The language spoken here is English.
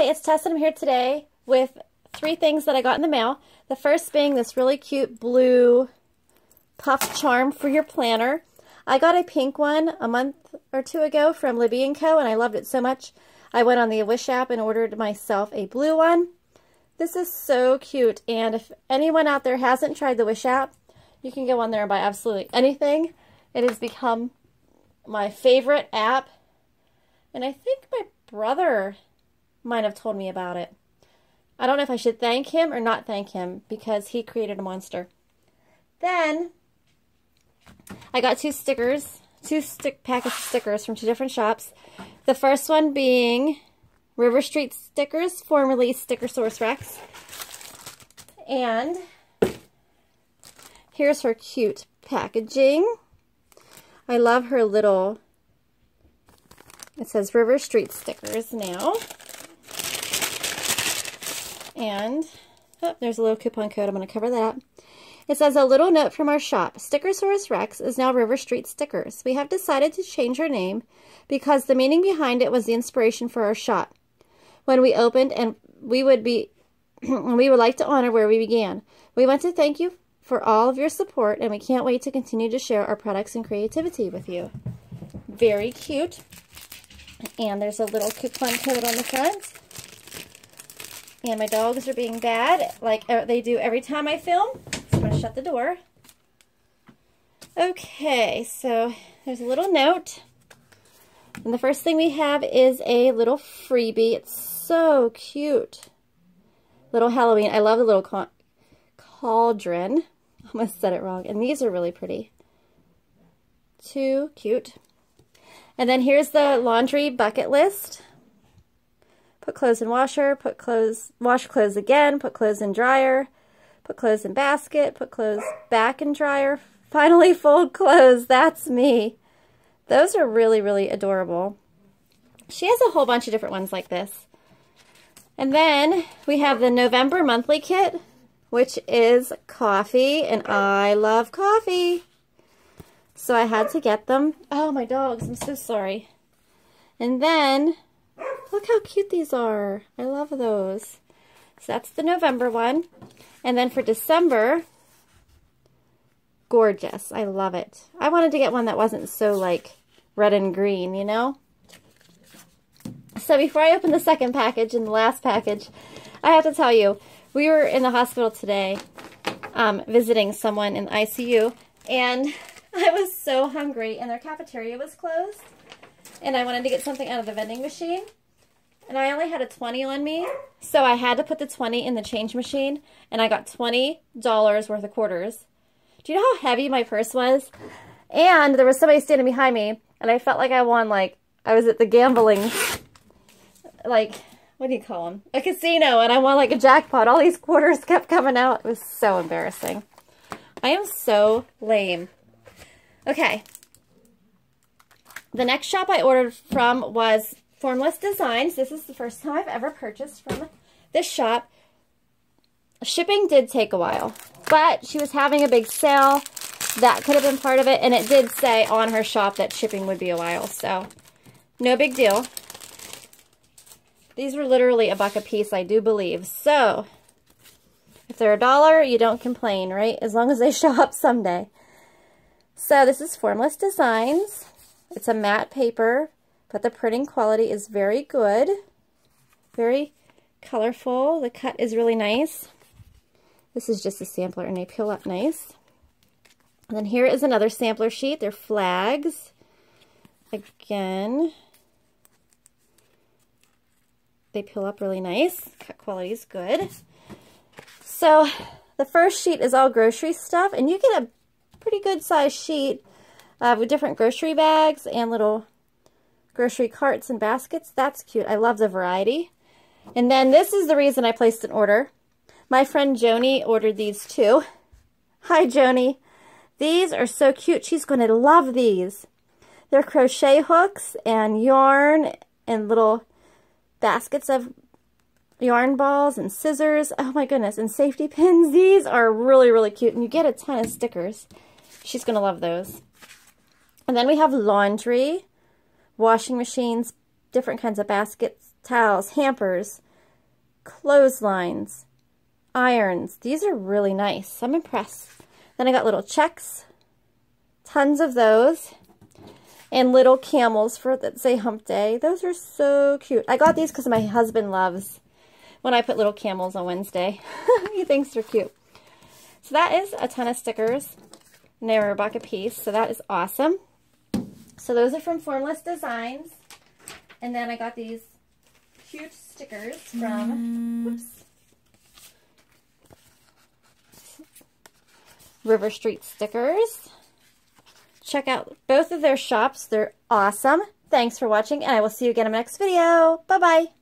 Hi, it's Tess and I'm here today with three things that I got in the mail. The first being this really cute blue puff charm for your planner. I got a pink one a month or two ago from Libby & Co. and I loved it so much. I went on the Wish app and ordered myself a blue one. This is so cute and if anyone out there hasn't tried the Wish app, you can go on there and buy absolutely anything. It has become my favorite app and I think my brother might have told me about it. I don't know if I should thank him or not thank him because he created a monster. Then I got two stickers, two stick packets of stickers from two different shops. The first one being River Street stickers, formerly Stickersaurus Rex. And here's her cute packaging. I love her little, it says River Street stickers now. And oh, there's a little coupon code. I'm going to cover that. It says a little note from our shop. Stickersaurus Rex is now River Street Stickers. We have decided to change our name because the meaning behind it was the inspiration for our shop. When we opened and we would be we would like to honor where we began. We want to thank you for all of your support and we can't wait to continue to share our products and creativity with you. Very cute. And there's a little coupon code on the front. And my dogs are being bad, like uh, they do every time I film. So I'm going to shut the door. Okay, so there's a little note. And the first thing we have is a little freebie. It's so cute. Little Halloween. I love the little cauldron. Almost said it wrong. And these are really pretty. Too cute. And then here's the laundry bucket list put clothes in washer, put clothes, wash clothes again, put clothes in dryer, put clothes in basket, put clothes back in dryer, finally fold clothes. That's me. Those are really, really adorable. She has a whole bunch of different ones like this. And then we have the November monthly kit, which is coffee, and I love coffee. So I had to get them. Oh, my dogs, I'm so sorry. And then Look how cute these are. I love those. So that's the November one. And then for December, gorgeous. I love it. I wanted to get one that wasn't so like red and green, you know? So before I open the second package and the last package, I have to tell you, we were in the hospital today um, visiting someone in ICU, and I was so hungry, and their cafeteria was closed, and I wanted to get something out of the vending machine and I only had a 20 on me, so I had to put the 20 in the change machine, and I got $20 worth of quarters. Do you know how heavy my purse was? And there was somebody standing behind me, and I felt like I won, like, I was at the gambling, like, what do you call them? A casino, and I won, like, a jackpot. All these quarters kept coming out. It was so embarrassing. I am so lame. Okay. The next shop I ordered from was Formless Designs. This is the first time I've ever purchased from this shop. Shipping did take a while, but she was having a big sale. That could have been part of it, and it did say on her shop that shipping would be a while, so no big deal. These were literally a buck a piece, I do believe. So, if they're a dollar, you don't complain, right? As long as they show up someday. So, this is Formless Designs. It's a matte paper but the printing quality is very good. Very colorful. The cut is really nice. This is just a sampler and they peel up nice. And then here is another sampler sheet. They're flags. Again, they peel up really nice. Cut quality is good. So the first sheet is all grocery stuff and you get a pretty good size sheet uh, with different grocery bags and little grocery carts and baskets. That's cute. I love the variety. And then this is the reason I placed an order. My friend Joni ordered these too. Hi, Joni. These are so cute. She's going to love these. They're crochet hooks and yarn and little baskets of yarn balls and scissors. Oh my goodness. And safety pins. These are really, really cute. And you get a ton of stickers. She's going to love those. And then we have laundry washing machines, different kinds of baskets, towels, hampers, clotheslines, irons. These are really nice. I'm impressed. Then I got little checks, tons of those, and little camels for say hump day. Those are so cute. I got these because my husband loves when I put little camels on Wednesday. he thinks they're cute. So that is a ton of stickers. Were a buck a piece, so that is awesome. So those are from Formless Designs. And then I got these cute stickers from, mm. River Street Stickers. Check out both of their shops. They're awesome. Thanks for watching, and I will see you again in my next video. Bye-bye.